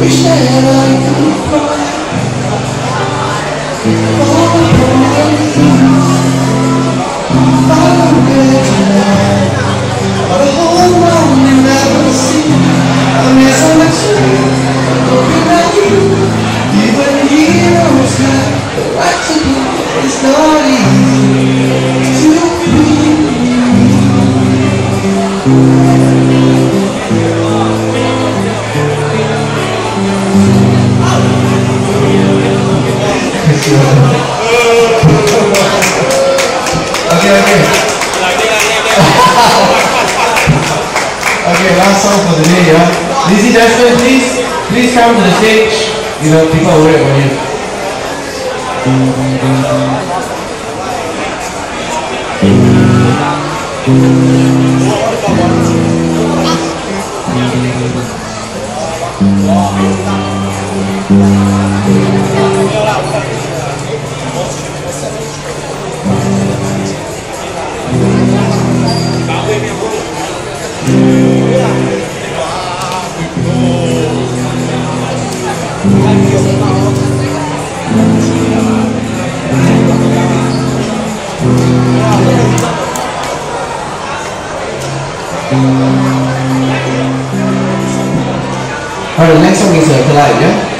Wish that I could Okay, okay. okay, last song for the day, yeah. Lizzie Desmond, please, please come to the stage. You know, people are worried about you. Alright, the next song is uh, Collide, yeah?